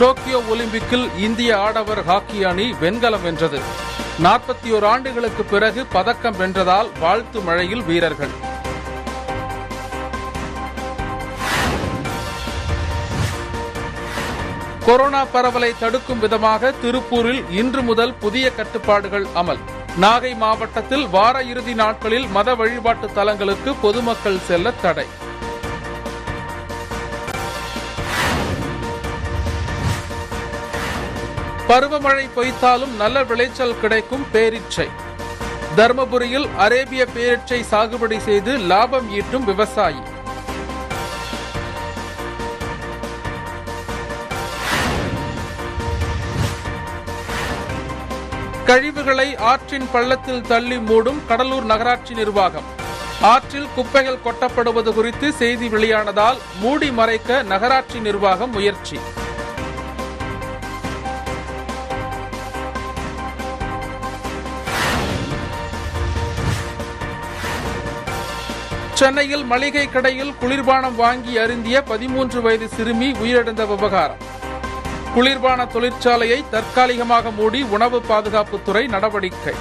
Tokyo ஒலிம்பிக்கில் இந்திய ஆடவர் ஹாக்கி அணி வெண்கலம் வென்றது. நாற்பத்தி ஓர் ஆண்டுகளுக்கு பிறகு பதக்கம் வென்றதால் வாழ்த்து மழையில் வீரர்கள். கொரோனா பரவலை தடுக்கும் விதமாக திருப்பூரில் இன்று முதல் புதிய கட்டுப்பாடுகள் அமல். நாகை மாவட்டத்தில் வார இறுதி நாட்களில் மத வழிபாட்டு தலங்களுக்கு பொதுமக்கள் செல்ல தடை. பருவமழை பொய்த்தாலும் நல்ல விளைச்சல் கிடைக்கும் பேரீச்சை. தர்மபுரியில் அரேபிய பேரீச்சை சாகுபடி செய்து லாபம் ஈட்டும் விவசாயி. கழிவுகளை ஆற்றின் பள்ளத்தில் தள்ளி மூடும் கடலூர் நகராட்சி நிர்வாகம். ஆற்றில் குப்பைகள் கொட்டப்படுவது குறித்து செய்தி வெளியானதால் மூடி மறைக்க நகராட்சி நிர்வாகம் முயற்சி. சென்னையில் மளிகை கடையில் குளிர்பானம் வாங்கி அருந்திய பதிமூன்று வயது சிறுமி உயிரிழந்த விவகாரம். குளிர்பான தொழிற்சாலையை தற்காலிகமாக மூடி உணவு பாதுகாப்புத்துறை நடவடிக்கை.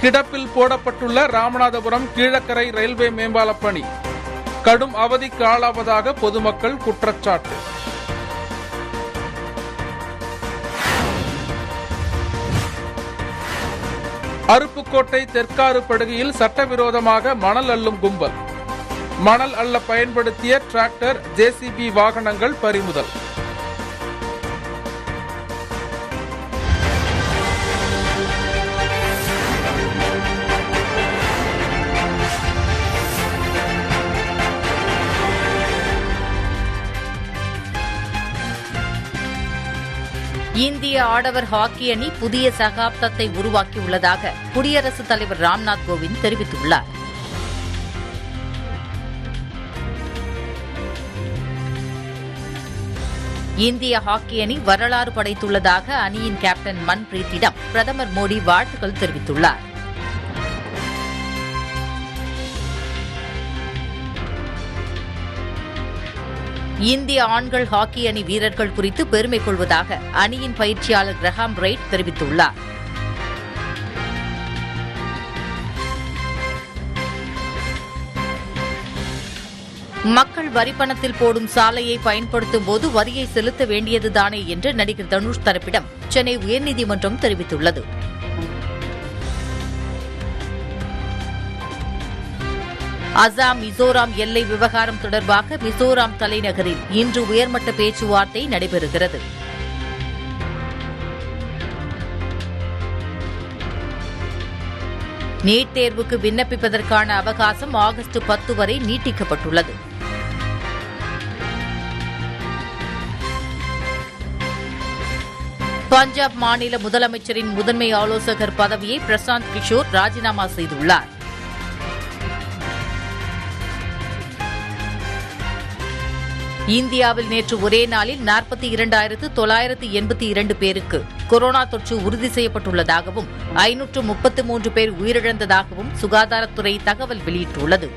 கிடப்பில் போடப்பட்டுள்ள ராமநாதபுரம் கீழக்கரை ரயில்வே மேம்பால பணி. கடும் அவதிக்கு ஆளாவதாக பொதுமக்கள் குற்றச்சாட்டு. அருப்புக்கோட்டை தெற்காறு படுகையில் சட்டவிரோதமாக மணல் அள்ளும் கும்பல். மணல் அள்ள பயன்படுத்திய டிராக்டர் ஜேசிபி வாகனங்கள் பறிமுதல். இந்திய ஆடவர் ஹாக்கி அணி புதிய சகாப்தத்தை உருவாக்கியுள்ளதாக குடியரசுத் தலைவர் ராம்நாத் கோவிந்த் தெரிவித்துள்ளார். இந்திய ஹாக்கி அணி வரலாறு படைத்துள்ளதாக அணியின் கேப்டன் மன்பிரீத்திடம் பிரதமர் மோடி வாழ்த்துக்கள் தெரிவித்துள்ளார். இந்திய ஆண்கள் ஹாக்கி அணி வீரர்கள் குறித்து பெருமை கொள்வதாக அணியின் பயிற்சியாளர் கிரஹாம் ரைட் தெரிவித்துள்ளார். மக்கள் வரிப்பணத்தில் போடும் சாலையை பயன்படுத்தும் போது வரியை செலுத்த வேண்டியதுதானே என்று நடிகர் தனுஷ் தரப்பிடம் சென்னை உயர்நீதிமன்றம் தெரிவித்துள்ளது. அசாம் மிசோராம் எல்லை விவகாரம் தொடர்பாக மிசோராம் தலைநகரில் இன்று உயர்மட்ட பேச்சுவார்த்தை நடைபெறுகிறது. நீட் தேர்வுக்கு விண்ணப்பிப்பதற்கான அவகாசம் ஆகஸ்ட் பத்து வரை நீட்டிக்கப்பட்டுள்ளது. பஞ்சாப் மாநில முதலமைச்சரின் முதன்மை ஆலோசகர் பதவியை பிரசாந்த் கிஷோர் ராஜினாமா செய்துள்ளார். இந்தியாவில் நேற்று ஒரே நாளில் நாற்பத்தி இரண்டாயிரத்து தொள்ளாயிரத்து எண்பத்தி இரண்டு பேருக்கு கொரோனா தொற்று உறுதி செய்யப்பட்டுள்ளதாகவும் ஐநூற்று முப்பத்து மூன்று பேர் உயிரிழந்ததாகவும் சுகாதாரத்துறை தகவல் வெளியிட்டுள்ளது.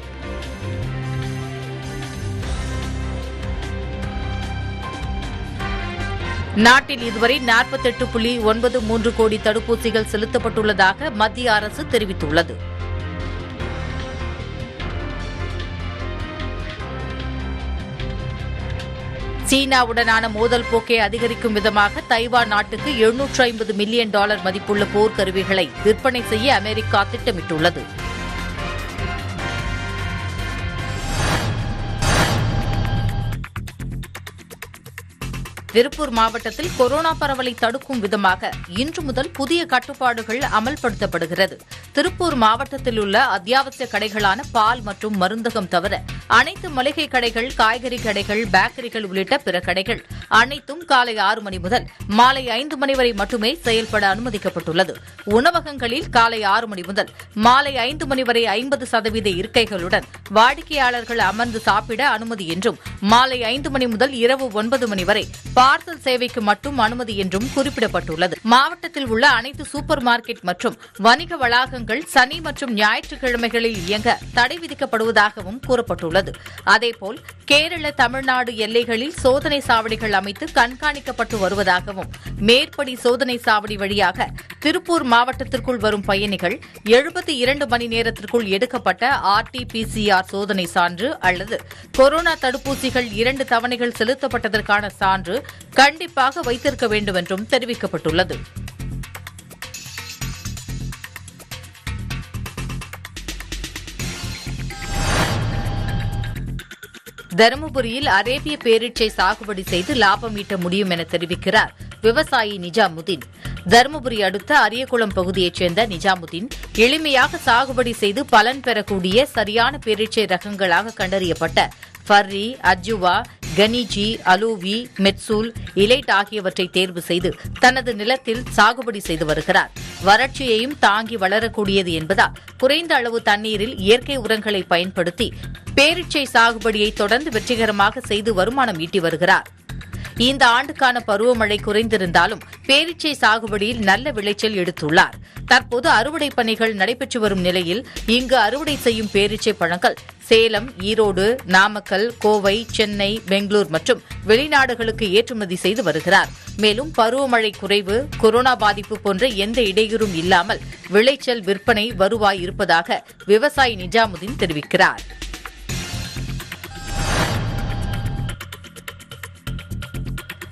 நாட்டில் இதுவரை நாற்பத்தெட்டு புள்ளி ஒன்பது மூன்று கோடி தடுப்பூசிகள் செலுத்தப்பட்டுள்ளதாக மத்திய அரசு தெரிவித்துள்ளது. சீனாவுடனான மோதல் போக்கை அதிகரிக்கும் விதமாக தைவான் நாட்டுக்கு எழுநூற்று ஐம்பது மில்லியன் டாலர் மதிப்புள்ள போர்க்கருவிகளை விற்பனை செய்ய அமெரிக்கா திட்டமிட்டுள்ளது. திருப்பூர் மாவட்டத்தில் கொரோனா பரவலை தடுக்கும் விதமாக இன்று முதல் புதிய கட்டுப்பாடுகள் அமல்படுத்தப்படுகிறது. திருப்பூர் மாவட்டத்தில் உள்ள அத்தியாவசிய கடைகளான பால் மற்றும் மருந்தகம் தவிர அனைத்து மளிகை கடைகள் காய்கறி கடைகள் பேக்கரிகள் உள்ளிட்ட பிற கடைகள் அனைத்தும் காலை ஆறு மணி முதல் மாலை ஐந்து மணி வரை மட்டுமே செயல்பட அனுமதிக்கப்பட்டுள்ளது. உணவகங்களில் காலை ஆறு மணி முதல் மாலை ஐந்து மணி வரை ஐம்பது சதவீத இருக்கைகளுடன் வாடிக்கையாளர்கள் அமர்ந்து சாப்பிட அனுமதி என்றும் மாலை ஐந்து மணி முதல் இரவு ஒன்பது மணி வரை பார்சல் சேவைக்கு மட்டும் அனுமதி என்றும் குறிப்பிடப்பட்டுள்ளது. மாவட்டத்தில் உள்ள அனைத்து சூப்பர் மார்க்கெட் மற்றும் வணிக வளாகங்கள் சனி மற்றும் ஞாயிற்றுக்கிழமைகளில் இயங்க தடை விதிக்கப்படுவதாகவும் கூறப்பட்டுள்ளது. அதேபோல் கேரள தமிழ்நாடு எல்லைகளில் சோதனை சாவடிகள் அமைத்து கண்காணிக்கப்பட்டு வருவதாகவும் மேற்படி சோதனை சாவடி வழியாக திருப்பூர் மாவட்டத்திற்குள் வரும் பயணிகள் எழுபத்தி இரண்டு மணி நேரத்திற்குள் எடுக்கப்பட்ட ஆர்டிபிசிஆர் சோதனை சான்று அல்லது கொரோனா தடுப்பூசிகள் இரண்டு தவணைகள் செலுத்தப்பட்டதற்கான சான்று கண்டிப்பாக வைத்திருக்க வேண்டும் என்றும் தெரிவிக்கப்பட்டுள்ளது. தருமபுரியில் அரேபிய பேரீட்சை சாகுபடி செய்து லாபம் ஈட்ட முடியும் என தெரிவிக்கிறார் விவசாயி நிஜாமுதீன். தருமபுரி அடுத்த அரியகுளம் பகுதியைச் சேர்ந்த நிஜாமுதீன் எளிமையாக சாகுபடி செய்து பலன் பெறக்கூடிய சரியான பேரீட்சை ரகங்களாக கண்டறியப்பட்ட. ஃபர்ரி அஜுவா கனிஜி அலூவி மெட்சூல் இலைட் ஆகியவற்றை தேர்வு செய்து தனது நிலத்தில் சாகுபடி செய்து வருகிறார். வறட்சியையும் தாங்கி வளரக்கூடியது என்பதால் குறைந்த அளவு தண்ணீரில் இயற்கை உரங்களை பயன்படுத்தி பேரிச்சை சாகுபடியை தொடர்ந்து வெற்றிகரமாக செய்து வருமானம் ஈட்டி வருகிறார். இந்த ஆண்டுக்கான பருவமழை குறைந்திருந்தாலும் பேரீச்சை சாகுபடியில் நல்ல விளைச்சல் எடுத்துள்ளார். தற்போது அறுவடை பணிகள் நடைபெற்று வரும் நிலையில் இங்கு அறுவடை செய்யும் பேரீச்சை பழங்கள் சேலம் ஈரோடு நாமக்கல் கோவை சென்னை பெங்களூர் மற்றும் வெளிநாடுகளுக்கு ஏற்றுமதி செய்து வருகிறார். மேலும் பருவமழை குறைவு கொரோனா பாதிப்பு போன்ற எந்த இடையூறும் இல்லாமல் விளைச்சல் விற்பனை வருவாய் இருப்பதாக விவசாயி நிஜாமுதீன் தெரிவிக்கிறார்.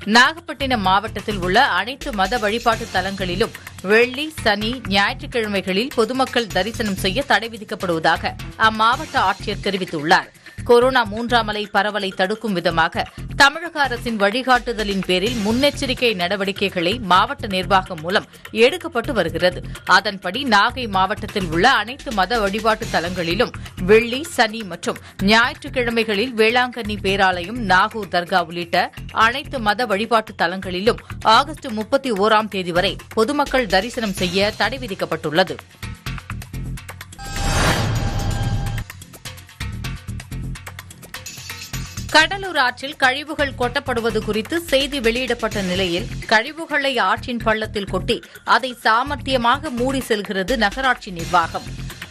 நாகப்பட்டினம் மாவட்டத்தில் உள்ள அனைத்து மத வழிபாட்டு தலங்களிலும் வெள்ளி சனி ஞாயிற்றுக்கிழமைகளில் பொதுமக்கள் தரிசனம் செய்ய தடை விதிக்கப்படுவதாக அம்மாவட்ட ஆட்சியர் தெரிவித்துள்ளார். கொரோனா மூன்றாம் அலை பரவலை தடுக்கும் விதமாக தமிழக அரசின் வழிகாட்டுதலின் பேரில் முன்னெச்சரிக்கை நடவடிக்கைகளை மாவட்ட நிர்வாகம் மூலம் எடுக்கப்பட்டு வருகிறது. அதன்படி நாகை மாவட்டத்தில் உள்ள அனைத்து மத வழிபாட்டு தலங்களிலும் வெள்ளி சனி மற்றும் ஞாயிற்றுக்கிழமைகளில் வேளாங்கண்ணி பேராலயம் நாகூர் தர்கா உள்ளிட்ட அனைத்து மத வழிபாட்டு தலங்களிலும் ஆகஸ்ட் முப்பத்தி ஓராம் தேதி வரை பொதுமக்கள் தரிசனம் செய்ய தடை விதிக்கப்பட்டுள்ளது. கடலூர் ஆற்றில் கழிவுகள் கொட்டப்படுவது குறித்து செய்தி வெளியிடப்பட்ட நிலையில் கழிவுகளை ஆற்றின் பள்ளத்தில் கொட்டி அதை சாமர்த்தியமாக மூடி செல்கிறது நகராட்சி நிர்வாகம்.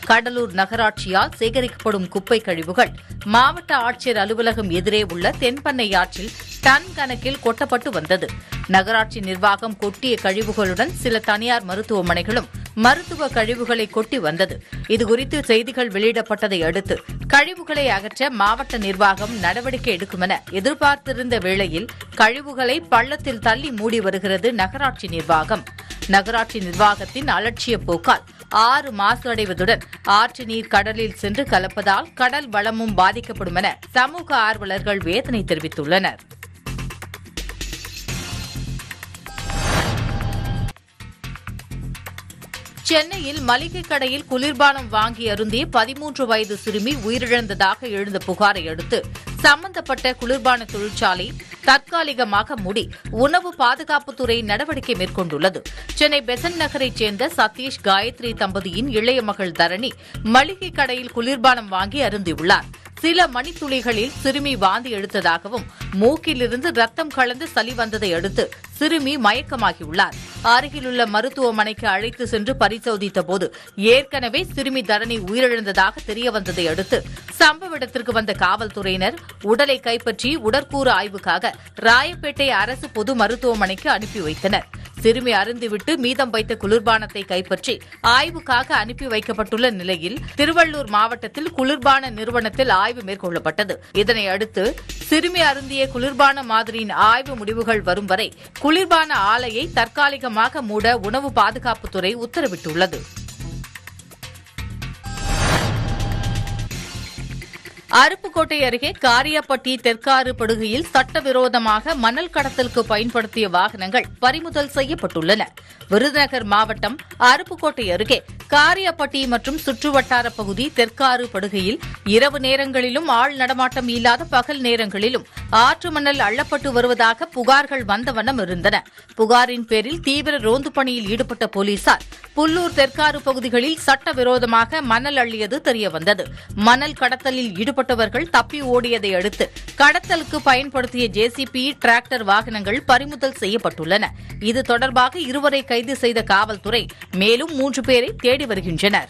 கடலூர் நகராட்சியால் சேகரிக்கப்படும் குப்பை கழிவுகள் மாவட்ட ஆட்சியர் அலுவலகம் எதிரே உள்ள தென்பண்ணை ஆற்றில் டன் கணக்கில் கொட்டப்பட்டு வந்தது. நகராட்சி நிர்வாகம் கொட்டிய கழிவுகளுடன் சில தனியார் மருத்துவமனைகளும் மருத்துவ கழிவுகளை கொட்டி வந்தது. இதுகுறித்து செய்திகள் வெளியிடப்பட்டதை அடுத்து கழிவுகளை அகற்ற மாவட்ட நிர்வாகம் நடவடிக்கை எடுக்கும் என எதிர்பார்த்திருந்த வேளையில் கழிவுகளை பள்ளத்தில் தள்ளி மூடி வருகிறது நகராட்சி நிர்வாகம். நகராட்சி நிர்வாகத்தின் அலட்சிய போக்கால் ஆறு மாசு அடைவதுடன் ஆற்று நீர் கடலில் சென்று கலப்பதால் கடல் வளமும் பாதிக்கப்படும் என சமூக ஆர்வலர்கள் வேதனை தெரிவித்துள்ளனர். சென்னையில் மளிகை கடையில் குளிர்பானம் வாங்கி அருந்திய பதிமூன்று வயது சிறுமி உயிரிழந்ததாக எழுந்த புகாரை அடுத்து சம்பந்தப்பட்ட குளிர்பான தொழிற்சாலை தற்காலிகமாக மூடி உணவு பாதுகாப்புத்துறை நடவடிக்கை மேற்கொண்டுள்ளது. சென்னை பெசன் நகரைச் சேர்ந்த சதீஷ் காயத்ரி தம்பதியின் இளைய மகள் தரணி மளிகை கடையில் குளிர்பானம் வாங்கி அருந்தியுள்ளார். சில மணித்துளிகளில் சிறுமி வாந்தி எடுத்ததாகவும் மூக்கிலிருந்து ரத்தம் கலந்து சளி வந்ததை அடுத்து சிறுமி மயக்கமாகியுள்ளார். அருகிலுள்ள மருத்துவமனைக்கு அழைத்து சென்று பரிசோதித்த போது ஏற்கனவே சிறுமி தரணி உயிரிழந்ததாக தெரியவந்ததை அடுத்து சம்பவ இடத்திற்கு வந்த காவல்துறையினர் உடலை கைப்பற்றி உடற்கூறு ஆய்வுக்காக ராயப்பேட்டை அரசு பொது மருத்துவமனைக்கு அனுப்பி வைத்தனர். சிறுமி அருந்துவிட்டு மீதம் வைத்த குளிர்பானத்தை கைப்பற்றி ஆய்வுக்காக அனுப்பி வைக்கப்பட்டுள்ள நிலையில் திருவள்ளூர் மாவட்டத்தில் குளிர்பான நிறுவனத்தில் ஆய்வு மேற்கொள்ளப்பட்டது. இதனை அடுத்து சிறுமி அருந்திய குளிர்பான மாதிரியின் ஆய்வு முடிவுகள் வரும் வரை குளிர்பான ஆலையை தற்காலிகமாக மூட உணவு பாதுகாப்புத்துறை உத்தரவிட்டுள்ளது. அருப்புக்கோட்டை அருகே காரியாப்பட்டி தெற்காறு படுகையில் சட்டவிரோதமாக மணல் கடத்தலுக்கு பயன்படுத்திய வாகனங்கள் பறிமுதல் செய்யப்பட்டுள்ளன. விருதுநகர் மாவட்டம் அருப்புக்கோட்டை அருகே காரியாப்பட்டி மற்றும் சுற்றுவட்டார பகுதி தெற்காறு படுகையில் இரவு நேரங்களிலும் ஆள் நடமாட்டம் இல்லாத பகல் நேரங்களிலும் ஆற்று மணல் அள்ளப்பட்டு வருவதாக புகார்கள் வந்த வண்ணம் இருந்தன. புகாரின் பேரில் தீவிர ரோந்து பணியில் ஈடுபட்ட போலீசார் புல்லூர் தெற்காறு பகுதிகளில் சட்டவிரோதமாக மணல் அள்ளியது தெரியவந்தது. மணல் கடத்தலில் ஈடுபட்ட மேற்பட்டவர்கள் தப்பி ஓடியதை அடுத்து கடத்தலுக்கு பயன்படுத்திய ஜேசிபி டிராக்டர் வாகனங்கள் பறிமுதல் செய்யப்பட்டுள்ளன. இது தொடர்பாக இருவரை கைது செய்த காவல்துறை மேலும் மூன்று பேரை தேடி வருகின்றனர்.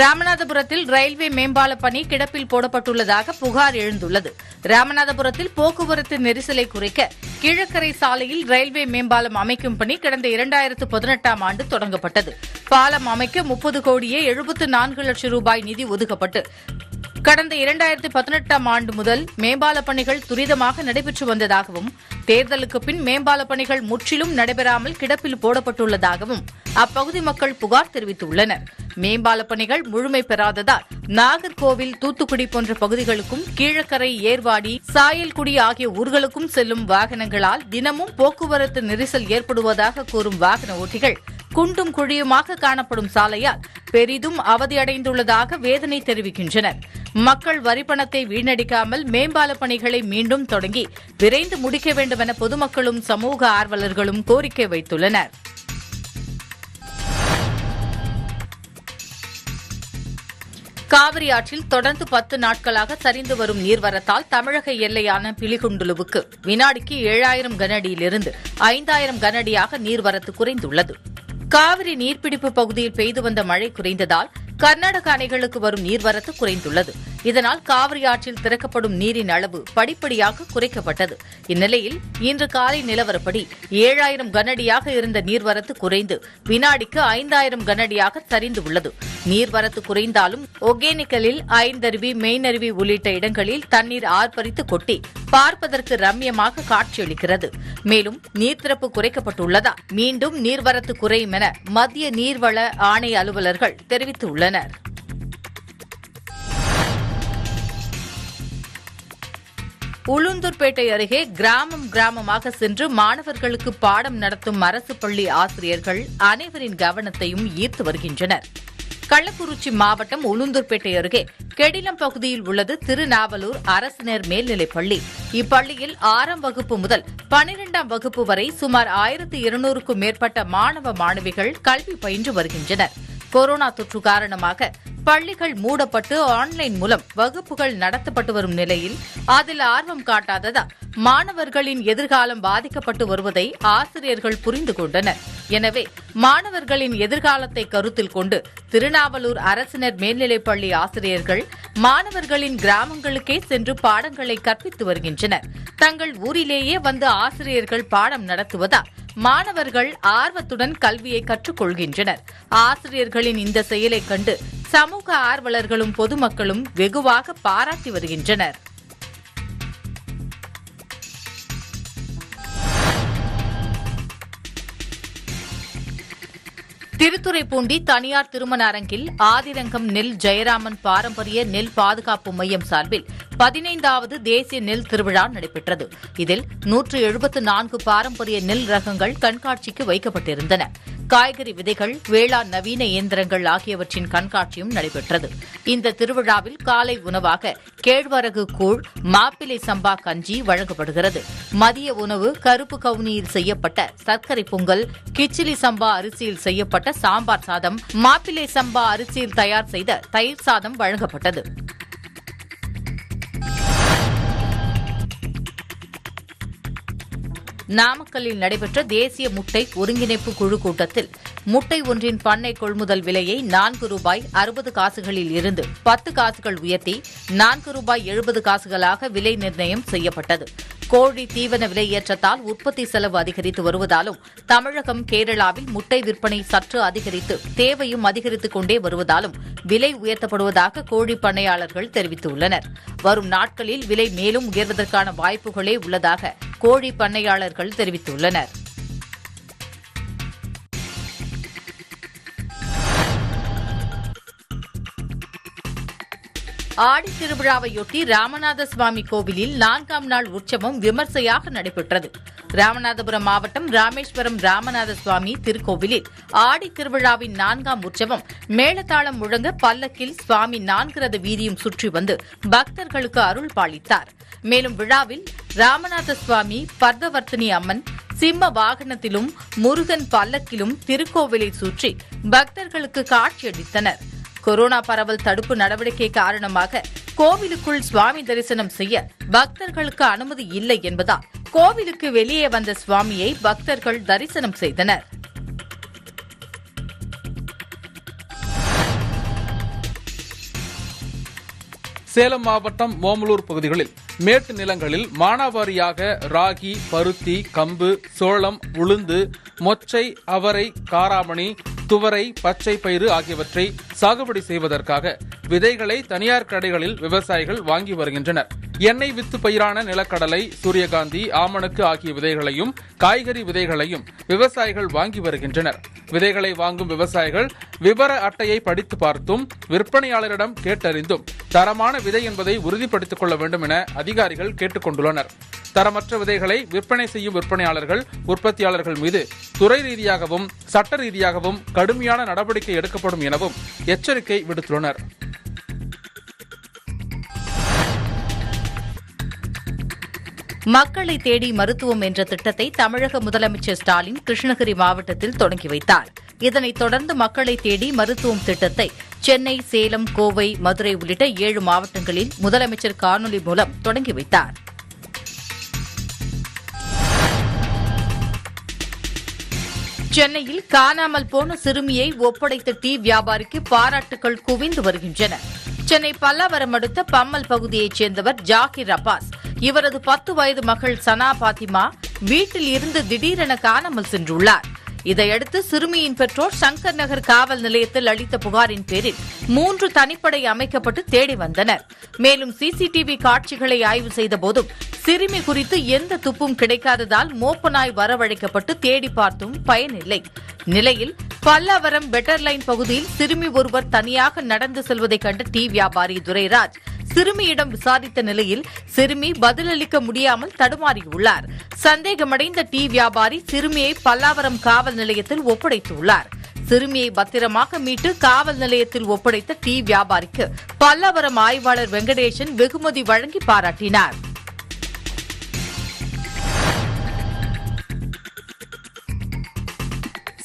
ராமநாதபுரத்தில் ரயில்வே மேம்பால பணி கிடப்பில் போடப்பட்டுள்ளதாக புகார் எழுந்துள்ளது. ராமநாதபுரத்தில் போக்குவரத்து நெரிசலை குறைக்க கிழக்கரை சாலையில் ரயில்வே மேம்பாலம் அமைக்கும் பணி கடந்த இரண்டாயிரத்து பதினெட்டாம் ஆண்டு தொடங்கப்பட்டது. பாலம் அமைக்க முப்பது கோடியே எழுபத்து நான்கு லட்சம் ரூபாய் நிதி ஒதுக்கப்பட்டு கடந்த இரண்டாயிரத்து பதினெட்டாம் ஆண்டு முதல் மேம்பால பணிகள் துரிதமாக நடைபெற்று வந்ததாகவும் தேர்தலுக்கு பின் மேம்பால பணிகள் முற்றிலும் நடைபெறாமல் கிடப்பில் போடப்பட்டுள்ளதாகவும் அப்பகுதி மக்கள் புகார் தெரிவித்துள்ளனர். மேம்பால பணிகள் முழுமை பெறாததால் நாகர்கோவில் தூத்துக்குடி போன்ற பகுதிகளுக்கும் கீழக்கரை ஏர்வாடி சாயல்குடி ஆகிய ஊர்களுக்கும் செல்லும் வாகனங்களால் தினமும் போக்குவரத்து நெரிசல் ஏற்படுவதாக கூறும் வாகன ஓட்டிகள் குண்டும் குழியுமாக காணப்படும் சாலையால் பெரிதும் அவதியடைந்துள்ளதாக வேதனை தெரிவிக்கின்றனர். மக்கள் வரிப்பணத்தை வீணடிக்காமல் மேம்பால பணிகளை மீண்டும் தொடங்கி விரைந்து முடிக்க வேண்டும் என பொதுமக்களும் சமூக ஆர்வலர்களும் கோரிக்கை வைத்துள்ளனர். காவிரி ஆற்றில் தொடர்ந்து பத்து நாட்களாக சரிந்து வரும் நீர்வரத்தால் தமிழக எல்லையான பிலிகுண்டுலுவுக்கு வினாடிக்கு ஏழாயிரம் கனஅடியிலிருந்து ஐந்தாயிரம் கனஅடியாக நீர்வரத்து குறைந்துள்ளது. காவிரி நீர்பிடிப்பு பகுதியில் பெய்து வந்த மழை குறைந்ததால் கர்நாடக அணைகளுக்கு வரும் நீர்வரத்து குறைந்துள்ளது. இதனால் காவிரி ஆற்றில் திறக்கப்படும் நீரின் அளவு படிப்படியாக குறைக்கப்பட்டது. இந்நிலையில் இன்று காலை நிலவரப்படி ஏழாயிரம் கனஅடியாக இருந்த நீர்வரத்து குறைந்து வினாடிக்கு ஐந்தாயிரம் கனஅடியாக சரிந்து உள்ளது. நீர்வரத்து குறைந்தாலும் ஒகேனிக்கலில் ஐந்தருவி மெயினருவி உள்ளிட்ட இடங்களில் தண்ணீர் ஆர்ப்பரித்து கொட்டி பார்ப்பதற்கு ரம்யமாக காட்சியளிக்கிறது. மேலும் நீர்த்திறப்பு குறைக்கப்பட்டுள்ளதால் மீண்டும் நீர்வரத்து குறையும் என மத்திய நீர்வள ஆணைய அலுவலர்கள் தெரிவித்துள்ளனர். உளுந்தூர்பேட்டை அருகே கிராமம் கிராமமாக சென்று மாணவர்களுக்கு பாடம் நடத்தும் அரசு பள்ளி ஆசிரியர்கள் அனைவரின் கவனத்தையும் ஈர்த்து வருகின்றனர். கள்ளக்குறிச்சி மாவட்டம் உளுந்தூர்பேட்டை அருகே கெடிலம் பகுதியில் உள்ளது திருநாவலூர் அரசினர் மேல்நிலைப் பள்ளி. இப்பள்ளியில் ஆறாம் வகுப்பு முதல் பனிரெண்டாம் வகுப்பு வரை சுமார் ஆயிரத்து இருநூறுக்கும் மேற்பட்ட மாணவ மாணவிகள் கல்வி பயின்று வருகின்றனர். கொரோனா தொற்று காரணமாக பள்ளிகள் மூடப்பட்டு ஆன்லைன் மூலம் வகுப்புகள் நடத்தப்பட்டு வரும் நிலையில் அதில் ஆர்வம் காட்டாததால் மாணவர்களின் எதிர்காலம் பாதிக்கப்பட்டு வருவதை ஆசிரியர்கள் புரிந்து கொண்டனர். எனவே மாணவர்களின் எதிர்காலத்தை கருத்தில் கொண்டு திருநாவலூர் அரசினர் மேல்நிலைப்பள்ளி ஆசிரியர்கள் மாணவர்களின் கிராமங்களுக்கே சென்று பாடங்களை கற்பித்து வருகின்றனர். தங்கள் ஊரிலேயே வந்து ஆசிரியர்கள் பாடம் நடத்துவதால் மாணவர்கள் ஆர்வத்துடன் கல்வியை கற்றுக்கொள்கின்றனர். ஆசிரியர்களின் இந்த செயலை கண்டு சமூக ஆர்வலர்களும் பொதுமக்களும் வெகுவாக பாராட்டி வருகின்றனர். திருத்துறைப்பூண்டி தனியார் திருமண அரங்கில் ஆதிரங்கம் நெல் ஜெயராமன் பாரம்பரிய நெல் பாதுகாப்பு மையம் சார்பில் பதினைந்தாவது தேசிய நெல் திருவிழா நடைபெற்றது. இதில் நூற்று எழுபத்து நான்கு பாரம்பரிய நெல் ரகங்கள் கண்காட்சிக்கு வைக்கப்பட்டிருந்தன. காய்கறி விதைகள் வேளாண் நவீன இயந்திரங்கள் ஆகியவற்றின் கண்காட்சியும் நடைபெற்றது. இந்த திருவிழாவில் காலை உணவாக கேழ்வரகு கூழ் மாப்பிளை சம்பா கஞ்சி வழங்கப்படுகிறது. மதிய உணவு கருப்பு கவுனியில் செய்யப்பட்ட சர்க்கரை பொங்கல் கிச்சிலி சம்பா அரிசியில் செய்யப்பட்ட சாம்பார் சாதம் மாப்பிளை சம்பா அரிசியில் தயார் செய்த தயிர் சாதம் வழங்கப்பட்டது. நாமக்கல்லில் நடைபெற்ற தேசிய முட்டை ஒருங்கிணைப்பு குழு கூட்டத்தில் முட்டை ஒன்றின் பண்ணை கொள்முதல் விலையை நான்கு ரூபாய் அறுபது காசுகளில் இருந்து பத்து காசுகள் உயர்த்தி நான்கு ரூபாய் எழுபது காசுகளாக விலை நிர்ணயம் செய்யப்பட்டது. கோழி தீவன விலை ஏற்றத்தால் உற்பத்தி செலவு அதிகரித்து வருவதாலும் தமிழகம் கேரளாவில் முட்டை விற்பனை சற்று அதிகரித்து தேவையும் அதிகரித்துக் கொண்டே வருவதாலும் விலை உயர்த்தப்படுவதாக கோழி பண்ணையாளர்கள் தெரிவித்துள்ளனர். வரும் நாட்களில் விலை மேலும் உயர்வதற்கான வாய்ப்புகளே உள்ளதாக கோழி பண்ணையாளர்கள் தெரிவித்துள்ளனர். ஆடி திருவிழாவையொட்டி ராமநாத சுவாமி கோவிலில் நான்காம் நாள் உற்சவம் விமர்சையாக நடைபெற்றது. ராமநாதபுரம் மாவட்டம் ராமேஸ்வரம் ராமநாத சுவாமி திருக்கோவிலில் ஆடி திருவிழாவின் நான்காம் உற்சவம் மேளதாளம் முழங்க பல்லக்கில் சுவாமி நான்கு ரத வீதியும் சுற்றி வந்து பக்தர்களுக்கு அருள் பாலித்தார். மேலும் விழாவில் ராமநாத சுவாமி பர்தவர்த்தினி அம்மன் சிம்ம வாகனத்திலும் முருகன் பல்லக்கிலும் திருக்கோவிலை சுற்றி பக்தர்களுக்கு காட்சியளித்தனா் கொரோனா பரவல் தடுப்பு நடவடிக்கை காரணமாக கோவிலுக்குள் சுவாமி தரிசனம் செய்ய பக்தர்களுக்கு அனுமதி இல்லை என்பதால் கோவிலுக்கு வெளியே வந்த சுவாமியை பக்தர்கள் தரிசனம் செய்தனர். சேலம் மாவட்டம் ஓமலூர் பகுதிகளில் மேட்டு நிலங்களில் மானாவாரியாக ராகி பருத்தி கம்பு சோளம் உளுந்து மொச்சை அவரை காராமணி துவரை பச்சை பயிறு ஆகியவற்றை சாகுபடி செய்வதற்காக விதைகளை தனியார் கடைகளில் விவசாயிகள் வாங்கி வருகின்றனர். எண்ணெய் வித்து பயிரான நிலக்கடலை சூரியகாந்தி ஆமணக்கு ஆகிய விதைகளையும் காய்கறி விதைகளையும் விவசாயிகள் வாங்கி வருகின்றனர். விதைகளை வாங்கும் விவசாயிகள் விவர அட்டையை படித்து பார்த்தும் விற்பனையாளரிடம் கேட்டறிந்தும் தரமான விதை என்பதை உறுதிப்படுத்திக் கொள்ள வேண்டும் என அதிகாரிகள் கேட்டுக் கொண்டுள்ளனர் தரமற்ற விதைகளை விற்பனை செய்யும் விற்பனையாளர்கள் உற்பத்தியாளர்கள் மீது துறை ரீதியாகவும் சட்ட ரீதியாகவும் கடுமையான நடவடிக்கை எடுக்கப்படும் எனவும் எச்சரிக்கை விடுத்துள்ளனர். மக்களை தேடி மருத்துவம் என்ற திட்டத்தை தமிழக முதலமைச்சர் ஸ்டாலின் கிருஷ்ணகிரி மாவட்டத்தில் தொடங்கி வைத்தார். இதனைத் தொடர்ந்து மக்களை தேடி மருத்துவம் திட்டத்தை சென்னை சேலம் கோவை மதுரை உள்ளிட்ட ஏழு மாவட்டங்களில் முதலமைச்சர் காணொலி மூலம் தொடங்கி வைத்தார். சென்னையில் காணாமல் போன சிறுமியை ஒப்படைத்த டீ வியாபாரிக்கு பாராட்டுகள் குவிந்து வருகின்றன. சென்னை பல்லாவரம் அடுத்த பம்மல் பகுதியைச் சேர்ந்தவர் ஜாகிர் அப்பாஸ். இவரது பத்து வயது மகள் சனா பாத்திமா வீட்டில் இருந்து திடீரென காணாமல் சென்றுள்ளார். இதையடுத்து சிறுமியின் பெற்றோர் சங்கர் நகர் காவல் நிலையத்தில் அளித்த புகாரின் பேரில் மூன்று தனிப்படை அமைக்கப்பட்டு தேடி வந்தனர். மேலும் சிசிடிவி காட்சிகளை ஆய்வு செய்த போதும் சிறுமி குறித்து எந்த துப்பும் கிடைக்காததால் மோப்பநாய் வரவழைக்கப்பட்டு தேடி பார்த்தும் பயனில்லை. நிலையில் பல்லாவரம் பெட்டர் லைன் பகுதியில் சிறுமி ஒருவர் தனியாக நடந்து செல்வதை கண்ட டீ வியாபாரி துரைராஜ் சிறுமியிடம் விசாரித்த நிலையில் சிறுமி பதிலளிக்க முடியாமல் தடுமாறியுள்ளார். சந்தேகமடைந்த டீ வியாபாரி சிறுமியை பல்லாவரம் காவல் நிலையத்தில் ஒப்படைத்துள்ளார். சிறுமியை பத்திரமாக மீட்டு காவல் நிலையத்தில் ஒப்படைத்த டீ வியாபாரிக்கு பல்லாவரம் ஆய்வாளர் வெங்கடேசன் வெகுமதி வழங்கி பாராட்டினார்.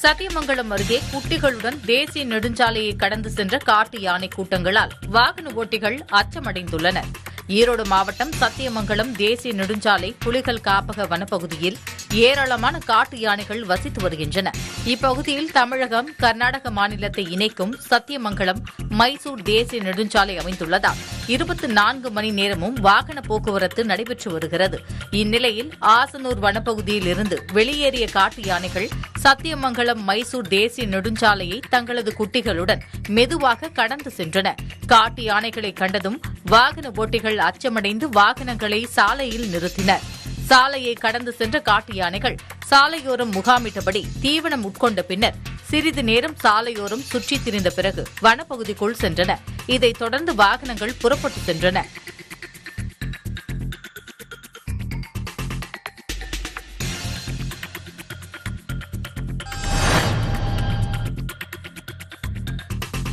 சத்தியமங்கலம் அருகே குட்டிகளுடன் தேசிய நெடுஞ்சாலையை கடந்து சென்ற காட்டு யானை கூட்டங்களால் வாகன ஓட்டிகள் அச்சமடைந்துள்ளனர். ஈரோடு மாவட்டம் சத்தியமங்கலம் தேசிய நெடுஞ்சாலை புலிகள் காப்பக வனப்பகுதியில் ஏராளமான காட்டு யானைகள் வசித்து வருகின்றன. இப்பகுதியில் தமிழகம் கர்நாடக மாநிலத்தை இணைக்கும் சத்தியமங்கலம் மைசூர் தேசிய நெடுஞ்சாலை அமைந்துள்ளதால் இருபத்தி நான்கு மணி நேரமும் வாகன போக்குவரத்து நடைபெற்று வருகிறது. இந்நிலையில் ஆசனூர் வனப்பகுதியில் இருந்து வெளியேறிய காட்டு யானைகள் சத்தியமங்கலம் மைசூர் தேசிய நெடுஞ்சாலையை தங்களது குட்டிகளுடன் மெதுவாக கடந்து சென்றன. காட்டு யானைகளை கண்டதும் வாகன ஓட்டிகள் அச்சமடைந்து வாகனங்களை சாலையில் நிறுத்தினர். சாலையை கடந்து சென்ற காட்டு யானைகள் சாலையோரம் முகாமிட்டபடி தீவனம் உட்கொண்ட பின்னர் சிறிது நேரம் சாலையோரம் சுற்றித் திரிந்த பிறகு வனப்பகுதிக்குள் சென்றன. இதைத் தொடர்ந்து வாகனங்கள் புறப்பட்டு சென்றன.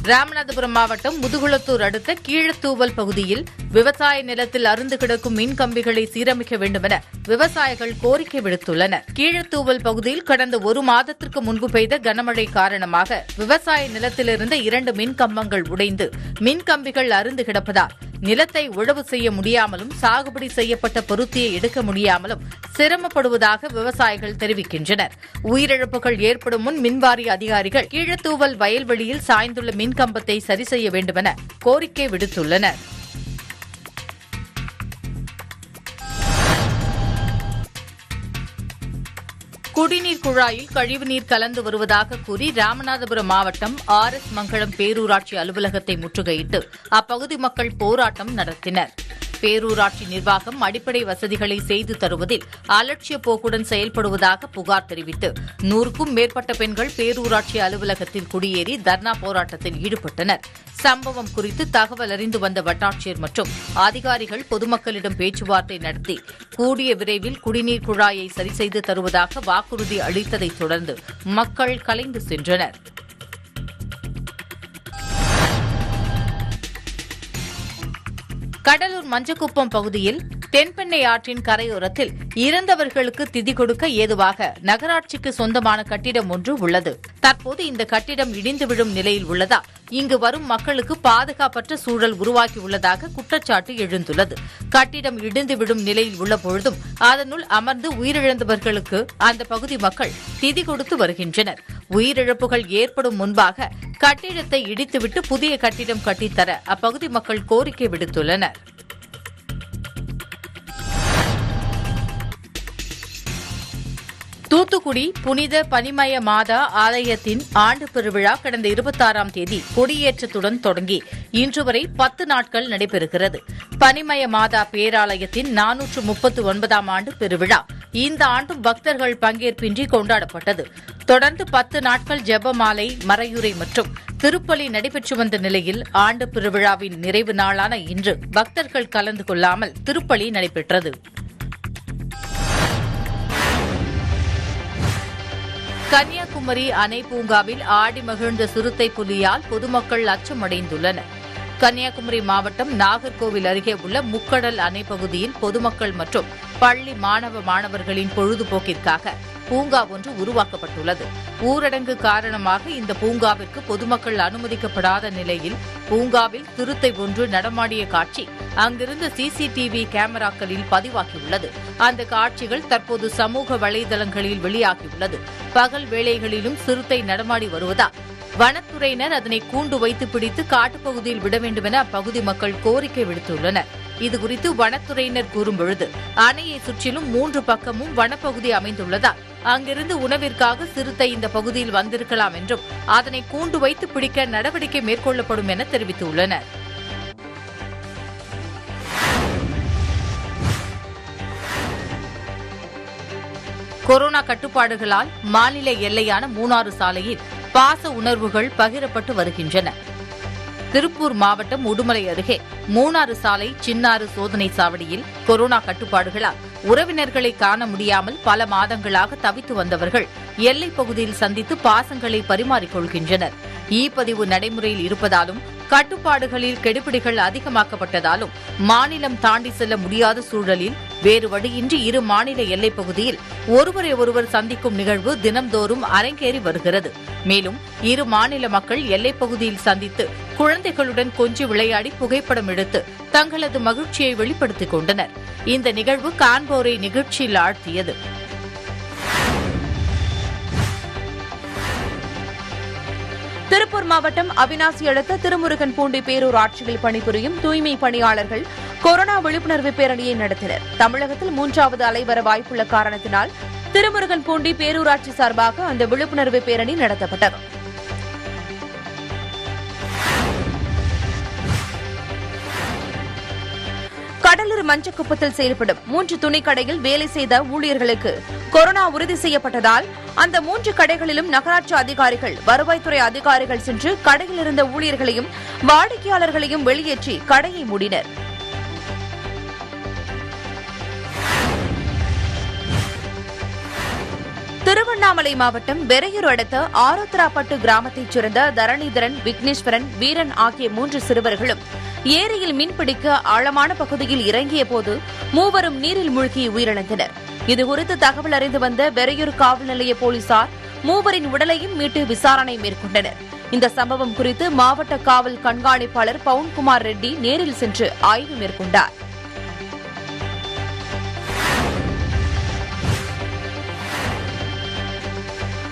ராமநாதபுரம் மாவட்டம் முதுகுளத்தூர் அடுத்த கீழத்தூவல் பகுதியில் விவசாய நிலத்தில் அருந்து கிடக்கும் மின் கம்பிகளை சீரமைக்க வேண்டுமென விவசாயிகள் கோரிக்கை விடுத்துள்ளனர். கீழத்தூவல் பகுதியில் கடந்த ஒரு மாதத்திற்கு முன்பு பெய்த கனமழை காரணமாக விவசாய நிலத்திலிருந்த இரண்டு மின் கம்பங்கள் உடைந்து மின் கம்பிகள் அருந்து கிடப்பதால் நிலத்தை உழவு செய்ய முடியாமலும் சாகுபடி செய்யப்பட்ட பொருத்தியை எடுக்க முடியாமலும் சிரமப்படுவதாக விவசாயிகள் தெரிவிக்கின்றனர். உயிரிழப்புகள் ஏற்படும் முன் மின்வாரிய அதிகாரிகள் கீழத்தூவல் வயல்வெளியில் சாய்ந்துள்ள மின் கம்பத்தை சரி செய்ய வேண்டுமென கோரிக்கை விடுத்துள்ளனர். குடிநீர் குழாயில் கழிவுநீர் கலந்து வருவதாக கூறி ராமநாதபுரம் மாவட்டம் ஆர் எஸ் மங்கலம் பேரூராட்சி அலுவலகத்தை முற்றுகையிட்டு அப்பகுதி மக்கள் போராட்டம் நடத்தினர். பேரூராட்சி நிர்வாகம் அடிப்படை வசதிகளை செய்து தருவதில் அலட்சிய போக்குடன் செயல்படுவதாக புகார் தெரிவித்து நூறுக்கும் மேற்பட்ட பெண்கள் பேரூராட்சி அலுவலகத்தில் குடியேறி தர்ணா போராட்டத்தில் ஈடுபட்டனர். சம்பவம் குறித்து தகவல் அறிந்து வந்த வட்டாட்சியர் மற்றும் அதிகாரிகள் பொதுமக்களிடம் பேச்சுவார்த்தை நடத்தி கூடிய விரைவில் குடிநீர் குழாயை சரி செய்து தருவதாக வாக்குறுதி அளித்ததைத் தொடர்ந்து மக்கள் கலைந்து சென்றனர். கடலூர் மஞ்சக்குப்பம் பகுதியில் தென்பெண்ணை ஆற்றின் கரையோரத்தில் இறந்தவர்களுக்கு திதி கொடுக்க ஏதுவாக நகராட்சிக்கு சொந்தமான கட்டிடம் ஒன்று உள்ளது. தற்போது இந்த கட்டிடம் இடிந்து விழும் நிலையில் உள்ளதால் இங்கு வரும் மக்களுக்கு பாதுகாப்பற்ற சூழல் உருவாக்கியுள்ளதாக குற்றச்சாட்டு எழுந்துள்ளது. கட்டிடம் இடிந்து விடும் நிலையில் உள்ள பொழுதும் அதனுள் அமர்ந்து உயிரிழந்தவர்களுக்கு அந்த பகுதி மக்கள் திதி கொடுத்து வருகின்றனர். உயிரிழப்புகள் ஏற்படும் முன்பாக கட்டிடத்தை இடித்துவிட்டு புதிய கட்டிடம் கட்டித்தர அப்பகுதி மக்கள் கோரிக்கை விடுத்துள்ளனர். தூத்துக்குடி புனித பனிமய மாதா ஆலயத்தின் ஆண்டு பெருவிழா கடந்த இருபத்தாறாம் தேதி கொடியேற்றத்துடன் தொடங்கி இன்று வரை பத்து நாட்கள் நடைபெறுகிறது. பனிமய மாதா பேராலயத்தின் நானூற்று முப்பத்து ஒன்பதாம் ஆண்டு பெருவிழா. இந்த ஆண்டும் பக்தர்கள் பங்கேற்பின்றி கொண்டாடப்பட்டது. தொடர்ந்து பத்து நாட்கள் ஜெபமாலை மறையுரை மற்றும் திருப்பலி நடைபெற்று வந்த நிலையில் ஆண்டு பெருவிழாவின் நிறைவு நாளான இன்று பக்தர்கள் கலந்து கொள்ளாமல் திருப்பலி நடைபெற்றது. கன்னியாகுமரி அணை பூங்காவில் ஆடி மகிழ்ந்த சிறுத்தை புலியால் பொதுமக்கள் அச்சமடைந்துள்ளனர். கன்னியாகுமரி மாவட்டம் நாகர்கோவில் அருகே உள்ள முக்கடல் அணை பகுதியில் பொதுமக்கள் மற்றும் பள்ளி மாணவ மாணவர்களின் பொழுதுபோக்கிற்காக பூங்கா ஒன்று உருவாக்கப்பட்டுள்ளது. ஊரடங்கு காரணமாக இந்த பூங்காவிற்கு பொதுமக்கள் அனுமதிக்கப்படாத நிலையில் பூங்காவில் சிறுத்தை ஒன்று நடமாடிய காட்சி அங்கிருந்த சிசிடிவி கேமராக்களில் பதிவாகியுள்ளது. அந்த காட்சிகள் தற்போது சமூக வலைதளங்களில் வெளியாகியுள்ளது. பகல் வேளைகளிலும் சிறுத்தை நடமாடி வருவதால் வனத்துறையினர் அதனை கூண்டு வைத்து பிடித்து காட்டுப்பகுதியில் விட வேண்டுமென அப்பகுதி மக்கள் கோரிக்கை விடுத்துள்ளனர். இதுகுறித்து வனத்துறையினர் கூறும்பொழுது அணையை சுற்றிலும் மூன்று பக்கமும் வனப்பகுதி அமைந்துள்ளதால் அங்கிருந்து உணவிற்காக சிறுத்தை இந்த பகுதியில் வந்திருக்கலாம் என்றும் அதனை கூண்டு வைத்து பிடிக்க நடவடிக்கை மேற்கொள்ளப்படும் என தெரிவித்துள்ளனர். கொரோனா கட்டுப்பாடுகளால் மாநில எல்லையான மூணாறு சாலையில் பாச உணர்வுகள் பகிரப்பட்டு வருகின்றன. திருப்பூர் மாவட்டம் உடுமலை அருகே மூணாறு சாலை சின்னாறு சோதனை சாவடியில் கொரோனா கட்டுப்பாடுகளால் உறவினர்களை காண முடியாமல் பல மாதங்களாக தவித்து வந்தவர்கள் எல்லைப் பகுதியில் சந்தித்து பாசங்களை பரிமாறிக்கொள்கின்றனர். இ பதிவு நடைமுறையில் இருப்பதாலும் கட்டுப்பாடுகளில் கெடுபிடிகள் அதிகமாக்கப்பட்டதாலும் மாநிலம் தாண்டி செல்ல முடியாத சூழலில் வேறு வழியின்றி இரு மாநில எல்லைப் பகுதியில் ஒருவரை ஒருவர் சந்திக்கும் நிகழ்வு தினம்தோறும் அரங்கேறி வருகிறது. மேலும் இரு மாநில மக்கள் எல்லைப் பகுதியில் சந்தித்து குழந்தைகளுடன் கொஞ்சி விளையாடி புகைப்படம் எடுத்து தங்களது மகிழ்ச்சியை வெளிப்படுத்திக் கொண்டனர். இந்த நிகழ்வு காண்போரை நிகழ்ச்சியில் ஆழ்த்தியது. திருப்பூர் மாவட்டம் அவினாசி அடுத்த திருமுருகன் பூண்டி பேரூராட்சியில் பணிபுரியும் தூய்மை பணியாளர்கள் கொரோனா விழிப்புணர்வு பேரணியை நடத்தினர். தமிழகத்தில் மூன்றாவது அலை வர வாய்ப்புள்ள காரணத்தினால் திருமுருகன் பூண்டி பேரூராட்சி சார்பாக அந்த விழிப்புணர்வு பேரணி நடத்தப்பட்டது. கடலூர் மஞ்சக்குப்பத்தில் செயல்படும் மூன்று துணிக்கடையில் வேலை செய்த ஊழியர்களுக்கு கொரோனா உறுதி செய்யப்பட்டதால் அந்த மூன்று கடைகளிலும் நகராட்சி அதிகாரிகள் வருவாய்த்துறை அதிகாரிகள் சென்று கடையில் இருந்த ஊழியர்களையும் வாடிக்கையாளர்களையும் வெளியேற்றி கடையை மூடினர். திருவண்ணாமலை மாவட்டம் வெறையூர் அடுத்த ஆரோத்ராப்பட்டு கிராமத்தைச் சேர்ந்த தரணிதரன் விக்னேஸ்வரன் வீரன் ஆகிய மூன்று சிறுவர்களும் ஏரியில் மீன்பிடிக்க ஆழமான பகுதியில் இறங்கிய போது மூவரும் நீரில் மூழ்கி உயிரிழந்தனர். இதுகுறித்து தகவல் அறிந்து வந்த வெறையூர் காவல் நிலைய போலீசார் மூவரின் உடலையும் மீட்டு விசாரணை மேற்கொண்டனர். இந்த சம்பவம் குறித்து மாவட்ட காவல் கண்காணிப்பாளர் பவுன்குமார் ரெட்டி நேரில் சென்று ஆய்வு மேற்கொண்டார்.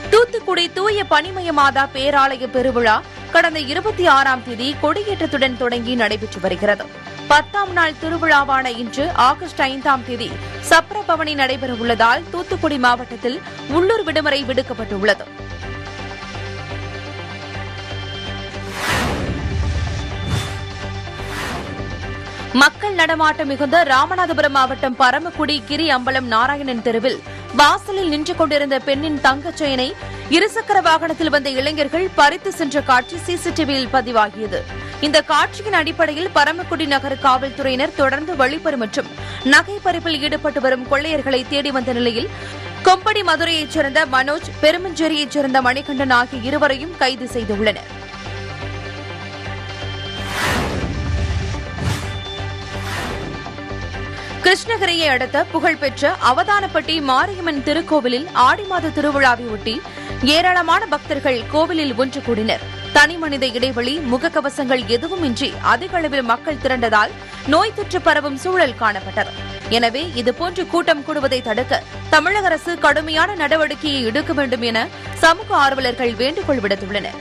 தூத்துக்குடி தூய பனிமய மாதா பேராலய பெருவிழா கடந்த இருபத்தி ஆறாம் தேதி கொடியேற்றத்துடன் தொடங்கி நடைபெற்று வருகிறது. பத்தாம் நாள் திருவிழாவான இன்று ஆகஸ்ட் ஐந்தாம் தேதி சப்ரபவனி நடைபெற உள்ளதால் தூத்துக்குடி மாவட்டத்தில் உள்ளூர் விடுமுறை விடுக்கப்பட்டுள்ளது. மக்கள் நடமாட்டம் மிகுந்த ராமநாதபுரம் மாவட்டம் பரமக்குடி கிரி அம்பலம் நாராயணன் தெருவில் வாசலில் நின்று கொண்டிருந்த பெண்ணின் தங்கச் செயினை இருசக்கர வாகனத்தில் வந்த இளைஞர்கள் பறித்து சென்ற காட்சி சிசிடிவியில் பதிவாகியது. இந்த காட்சியின் அடிப்படையில் பரமக்குடி நகர காவல்துறையினர் தொடர்ந்து வழிப்பறி மற்றும் நகை பறிப்பில் ஈடுபட்டு வரும் கொள்ளையர்களை தேடி வந்த நிலையில் கொம்படி மதுரையைச் சேர்ந்த மனோஜ் பெருமஞ்சேரியைச் சேர்ந்த மணிகண்டன் ஆகிய இருவரையும் கைது செய்துள்ளனா் கிருஷ்ணகிரியை அடுத்த புகழ்பெற்ற அவதானப்பட்டி மாரியம்மன் திருக்கோவிலில் ஆடி மாத திருவிழாவையொட்டி ஏராளமான பக்தர்கள் கோவிலில் ஒன்று கூடினர். தனிமனித இடைவெளி முகக்கவசங்கள் எதுவுமின்றி அதிக அளவில் மக்கள் திரண்டதால் நோய் தொற்று பரவும் சூழல் காணப்பட்டது. எனவே இதுபோன்று கூட்டம் கூடுவதை தடுக்க தமிழக அரசு கடுமையான நடவடிக்கையை எடுக்க வேண்டும் என சமூக ஆர்வலர்கள் வேண்டுகோள் விடுத்துள்ளனர்.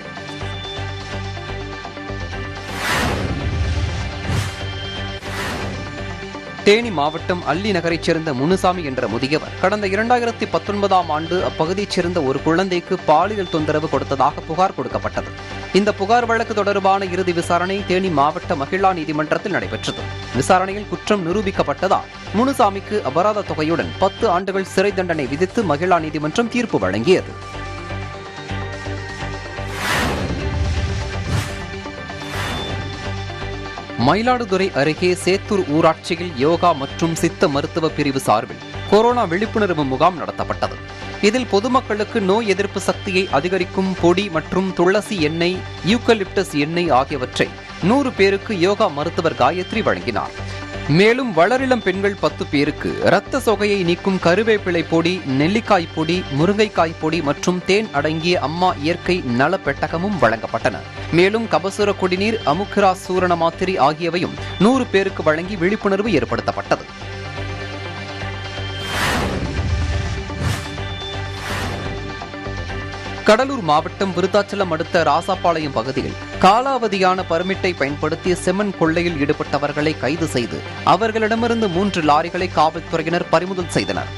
தேனி மாவட்டம் அல்லி நகரைச் சேர்ந்த முனுசாமி என்ற முதியவர். கடந்த இரண்டாயிரத்தி பத்தொன்பதாம் ஆண்டு அப்பகுதியைச் சேர்ந்த ஒரு குழந்தைக்கு பாலியல் தொந்தரவு கொடுத்ததாக புகார் கொடுக்கப்பட்டது. இந்த புகார் வழக்கு தொடர்பான இறுதி விசாரணை தேனி மாவட்ட மகிழா நீதிமன்றத்தில் நடைபெற்றது. விசாரணையில் குற்றம் நிரூபிக்கப்பட்டதால் முனுசாமிக்கு அபராத தொகையுடன் பத்து ஆண்டுகள் சிறை தண்டனை விதித்து மகிழா நீதிமன்றம் தீர்ப்பு வழங்கியது. மயிலாடுதுறை அருகே சேத்தூர் ஊராட்சியில் யோகா மற்றும் சித்த மருத்துவ பிரிவு சார்பில் கொரோனா விழிப்புணர்வு முகாம் நடத்தப்பட்டது. இதில் பொதுமக்களுக்கு நோய் எதிர்ப்பு சக்தியை அதிகரிக்கும் பொடி மற்றும் துளசி எண்ணெய் யூக்கலிப்டஸ் எண்ணெய் ஆகியவற்றை நூறு பேருக்கு யோகா மருத்துவர் காயத்ரி வழங்கினார். மேலும் வளரிளம் பெண்கள் பத்து பேருக்கு இரத்த சொகையை நீக்கும் கருவேப்பிலை பொடி நெல்லிக்காய் பொடி முருங்கைக்காய் பொடி மற்றும் தேன் அடங்கிய அம்மா இயற்கை நல பெட்டகமும் வழங்கப்பட்டன. மேலும் கபசுர குடிநீர் அமுக்ரா சூரண மாத்திரை ஆகியவையும் நூறு பேருக்கு வழங்கி விழிப்புணர்வு ஏற்படுத்தப்பட்டது. கடலூர் மாவட்டம் விருத்தாச்சலம் அடுத்த ராசாபாளையம் பகுதியில் காலாவதியான பர்மிட்டை பயன்படுத்தி செம்மன் கொள்ளையில் ஈடுபட்டவர்களை கைது செய்து அவர்களிடமிருந்து மூன்று லாரிகளை காவல்துறையினர் பறிமுதல் செய்தனர்.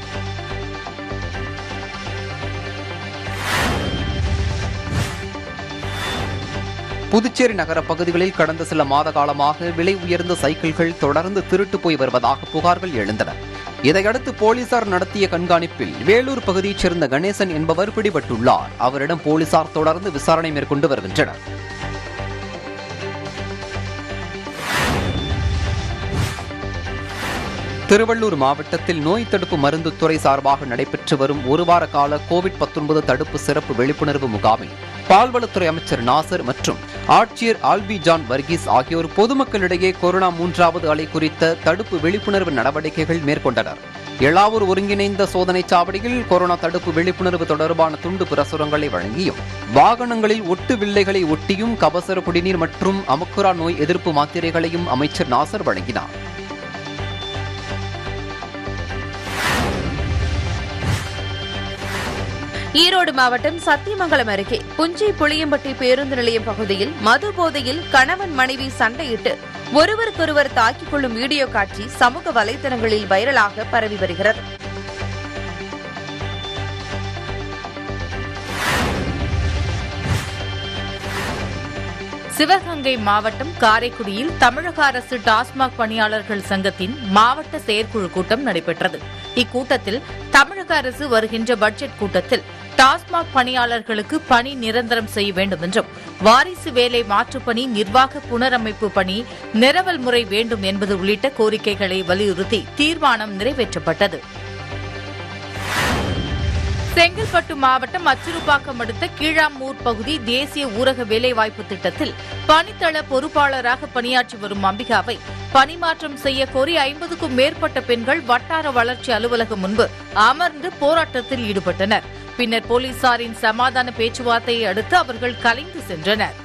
புதுச்சேரி நகர பகுதிகளில் கடந்த சில மாத காலமாக விலை உயர்ந்த சைக்கிள்கள் தொடர்ந்து திருட்டு போய் வருவதாக புகார்கள் எழுந்தன. இதையடுத்து போலீசார் நடத்திய கண்காணிப்பில் வேலூர் பகுதியைச் சேர்ந்த கணேசன் என்பவர் பிடிபட்டுள்ளார். அவரிடம் போலீசார் தொடர்ந்து விசாரணை மேற்கொண்டு வருகின்றனர். திருவள்ளூர் மாவட்டத்தில் நோய் தடுப்பு மருந்து துறை சார்பாக நடைபெற்று வரும் ஒரு வார கால கோவிட் 19 தடுப்பு சிறப்பு விழிப்புணர்வு முகாமில் பால்வளத்துறை அமைச்சர் நாசர் மற்றும் ஆட்சியர் ஆல்பி ஜான் வர்கீஸ் ஆகியோர் பொதுமக்களிடையே கொரோனா மூன்றாவது அலை குறித்த தடுப்பு விழிப்புணர்வு நடவடிக்கைகள் மேற்கொண்டனர். எழாவூர் ஒருங்கிணைந்த சோதனை சாவடியில் கொரோனா தடுப்பு விழிப்புணர்வு தொடர்பான துண்டு பிரசுரங்களை வழங்கியும் வாகனங்களில் ஒட்டு வில்லைகளை ஒட்டியும் கபசர குடிநீர் மற்றும் அமுக்குரா நோய் எதிர்ப்பு மாத்திரைகளையும் அமைச்சர் நாசர் வழங்கினார். ஈரோடு மாவட்டம் சத்தியமங்கலம் அருகே புஞ்சை புளியம்பட்டி பேருந்து நிலையம் பகுதியில் மது போதையில் கணவன் மனைவி சண்டையிட்டு ஒருவருக்கொருவர் தாக்கிக் கொள்ளும் வீடியோ காட்சி சமூக வலைதளங்களில் வைரலாக பரவி வருகிறது. சிவகங்கை மாவட்டம் காரைக்குடியில் தமிழக அரசு டாஸ்மாக் பணியாளர்கள் சங்கத்தின் மாவட்ட செயற்குழு கூட்டம் நடைபெற்றது. இக்கூட்டத்தில் தமிழக அரசு வருகின்ற பட்ஜெட் கூட்டத்தில் டாஸ்மாக் பணியாளர்களுக்கு பணி நிரந்தரம் செய்ய வேண்டும் என்றும் வாரிசு வேலை மாற்றுப்பணி நிர்வாக புனரமைப்பு பணி நிரவல் முறை வேண்டும் என்பது உள்ளிட்ட கோரிக்கைகளை வலியுறுத்தி தீர்மானம் நிறைவேற்றப்பட்டது. செங்கல்பட்டு மாவட்டம் அச்சுறுப்பாக்கம் அடுத்த கீழாமூர் பகுதி தேசிய ஊரக வேலைவாய்ப்பு திட்டத்தில் பணித்தள பொறுப்பாளராக பணியாற்றி வரும் அம்பிகாவை பணிமாற்றம் செய்ய கோரி ஐம்பதுக்கும் மேற்பட்ட பெண்கள் வட்டார வளர்ச்சி அலுவலகம் முன்பு அமர்ந்து போராட்டத்தில் ஈடுபட்டனர். பின்னர் போலீசாரின் சமாதான பேச்சுவார்த்தையை அடுத்து அவர்கள் கலைந்து சென்றனர்.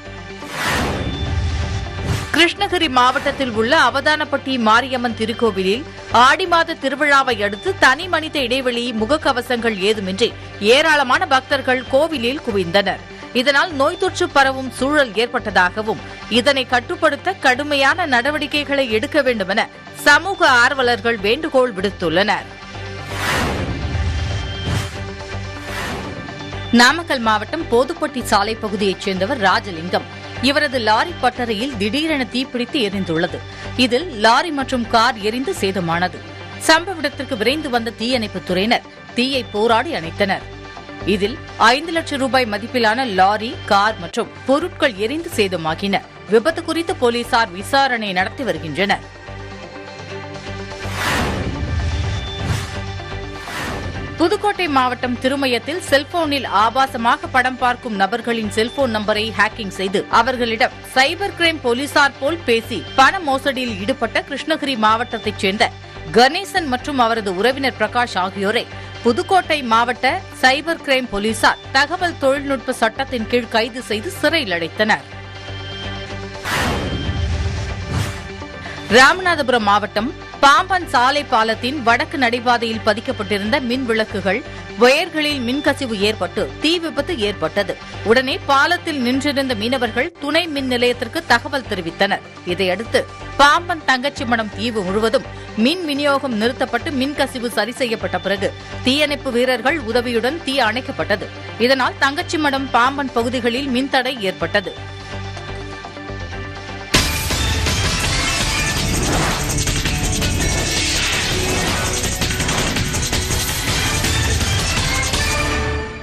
கிருஷ்ணகிரி மாவட்டத்தில் உள்ள அவதானப்பட்டி மாரியம்மன் திருக்கோவிலில் ஆடி மாத திருவிழாவை அடுத்து தனி மனித இடைவெளி முகக்கவசங்கள் ஏதுமின்றி ஏராளமான பக்தர்கள் கோவிலில் குவிந்தனர். இதனால் நோய் தொற்று பரவும் சூழல் ஏற்பட்டதாகவும் இதனை கட்டுப்படுத்த கடுமையான நடவடிக்கைகளை எடுக்க வேண்டுமென சமூக ஆர்வலர்கள் வேண்டுகோள் விடுத்துள்ளனர். நாமக்கல் மாவட்டம் போதுப்பட்டி சாலை பகுதியைச் சேர்ந்தவர் ராஜலிங்கம். இவரது லாரி பட்டறையில் திடீரென தீப்பிடித்து எரிந்துள்ளது. இதில் லாரி மற்றும் கார் எரிந்து சேதமானது. சம்பவ இடத்திற்கு விரைந்து வந்த தீயணைப்புத் துறையினர் தீயை போராடி அணைத்தனர். இதில் ஐந்து லட்சம் ரூபாய் மதிப்பிலான லாரி கார் மற்றும் பொருட்கள் எரிந்து சேதமாகின. விபத்து குறித்து போலீசார் விசாரணை நடத்தி வருகின்றனர். புதுக்கோட்டை மாவட்டம் திருமயத்தில் செல்போனில் ஆபாசமாக படம் பார்க்கும் நபர்களின் செல்போன் நம்பரை ஹேக்கிங் செய்து அவர்களிடம் சைபர் கிரைம் போலீசார் போல் பேசி பண மோசடியில் ஈடுபட்ட கிருஷ்ணகிரி மாவட்டத்தைச் சேர்ந்த கணேசன் மற்றும் அவரது உறவினர் பிரகாஷ் ஆகியோரை புதுக்கோட்டை மாவட்ட சைபர் கிரைம் போலீசார் தகவல் தொழில்நுட்ப சட்டத்தின் கீழ் கைது செய்து சிறையில் அடைத்தனர். ராமநாதபுரம் மாவட்டம் பாம்பன் சாலை பாலத்தின் வடக்கு நடைபாதையில் பதிக்கப்பட்டிருந்த மின் விளக்குகள் வயர்களில் மின்கசிவு ஏற்பட்டு தீ விபத்து ஏற்பட்டது. உடனே பாலத்தில் நின்றிருந்த மீனவர்கள் துணை மின் நிலையத்திற்கு தகவல் தெரிவித்தனர். இதையடுத்து பாம்பன் தங்கச்சி மடம் தீவு முழுவதும் மின் விநியோகம் நிறுத்தப்பட்டு மின்கசிவு சரி செய்யப்பட்ட பிறகு தீயணைப்பு வீரர்கள் உதவியுடன் தீ அணைக்கப்பட்டது. இதனால் தங்கச்சி மடம் பாம்பன் பகுதிகளில் மின்தடை ஏற்பட்டது.